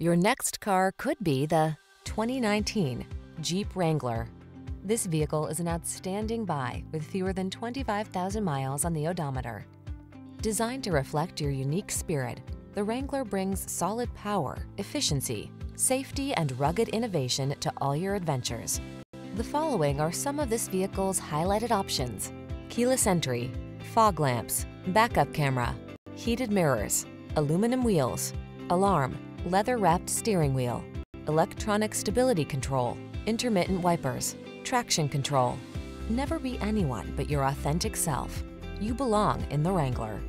Your next car could be the 2019 Jeep Wrangler. This vehicle is an outstanding buy with fewer than 25,000 miles on the odometer. Designed to reflect your unique spirit, the Wrangler brings solid power, efficiency, safety, and rugged innovation to all your adventures. The following are some of this vehicle's highlighted options. Keyless entry, fog lamps, backup camera, heated mirrors, aluminum wheels, alarm, leather-wrapped steering wheel, electronic stability control, intermittent wipers, traction control. Never be anyone but your authentic self. You belong in the Wrangler.